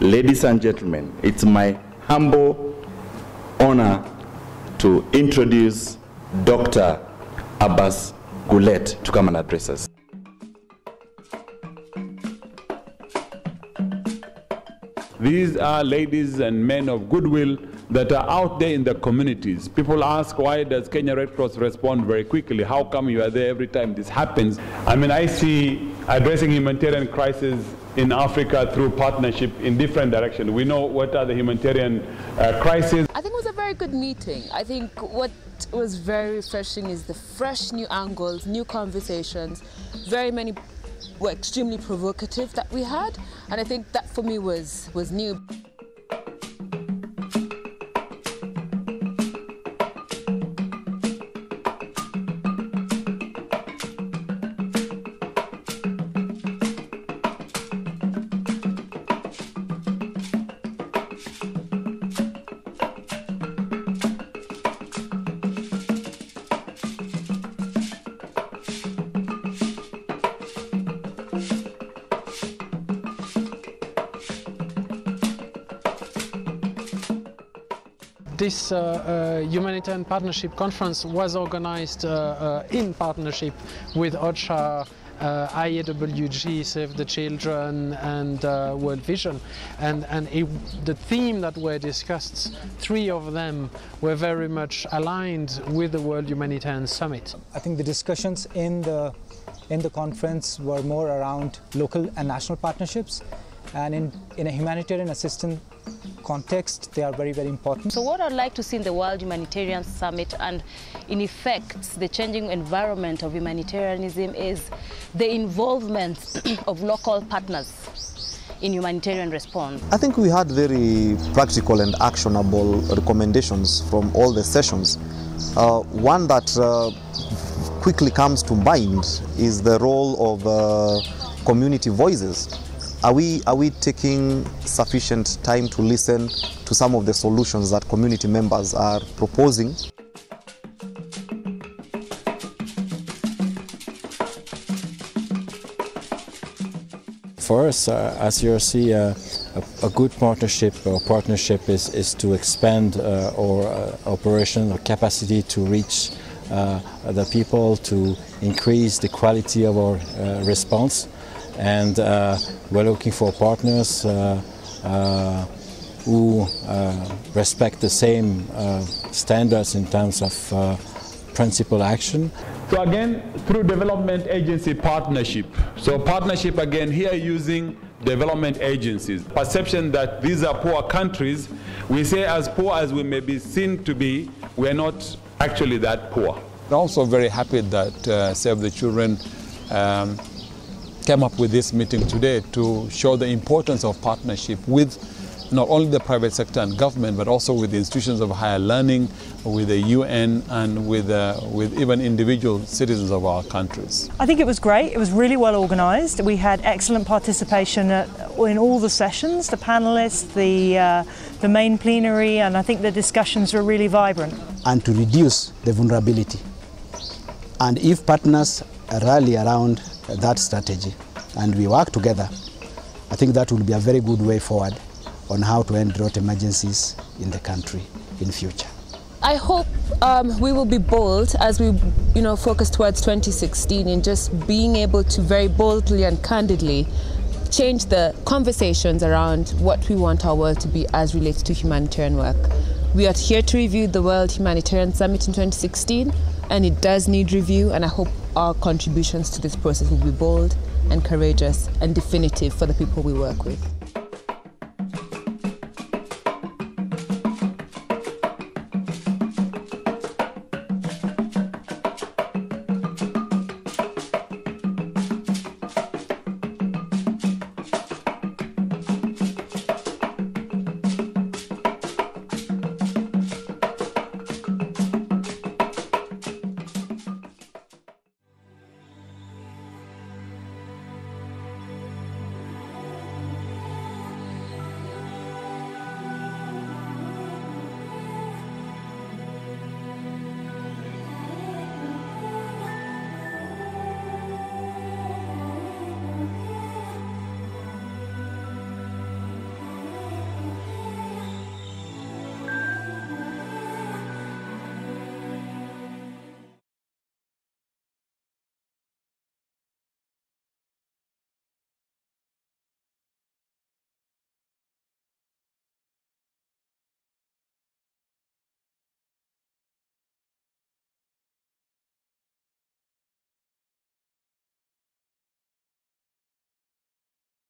ladies and gentlemen, it's my humble honor to introduce Dr. Abbas Gullet to come and address us. These are ladies and men of goodwill that are out there in the communities. People ask, why does Kenya Red Cross respond very quickly? How come you are there every time this happens? I mean, I see addressing humanitarian crisis in Africa through partnership in different directions. We know what are the humanitarian uh, crises. I think it was a very good meeting. I think what was very refreshing is the fresh new angles, new conversations, very many were extremely provocative that we had and I think that for me was was new. This uh, uh, humanitarian partnership conference was organized uh, in partnership with OCHA, uh, IAWG, Save the Children and uh, World Vision and, and it, the theme that were discussed, three of them were very much aligned with the World Humanitarian Summit. I think the discussions in the, in the conference were more around local and national partnerships and in, in a humanitarian assistance context, they are very, very important. So what I'd like to see in the World Humanitarian Summit and in effect the changing environment of humanitarianism is the involvement of local partners in humanitarian response. I think we had very practical and actionable recommendations from all the sessions. Uh, one that uh, quickly comes to mind is the role of uh, community voices. Are we, are we taking sufficient time to listen to some of the solutions that community members are proposing? For us, uh, as you see, uh, a, good partnership or partnership is, is to expand uh, our uh, operation or capacity to reach uh, the people, to increase the quality of our uh, response and uh, we're looking for partners uh, uh, who respect the same standards in terms of principal action. So again, through development agency partnership. So partnership again here using development agencies. Perception that these are poor countries, we say as poor as we may be seen to be, we're not actually that poor. I'm also very happy that uh, Save the Children um, came up with this meeting today to show the importance of partnership with not only the private sector and government, but also with the institutions of higher learning, with the UN, and with, uh, with even individual citizens of our countries. I think it was great. It was really well organised. We had excellent participation at, in all the sessions, the panellists, the, uh, the main plenary, and I think the discussions were really vibrant. And to reduce the vulnerability. And if partners rally around that strategy and we work together, I think that will be a very good way forward on how to end drought emergencies in the country in future. I hope um, we will be bold as we you know, focus towards 2016 in just being able to very boldly and candidly change the conversations around what we want our world to be as relates to humanitarian work. We are here to review the World Humanitarian Summit in 2016 and it does need review and I hope our contributions to this process will be bold and courageous and definitive for the people we work with.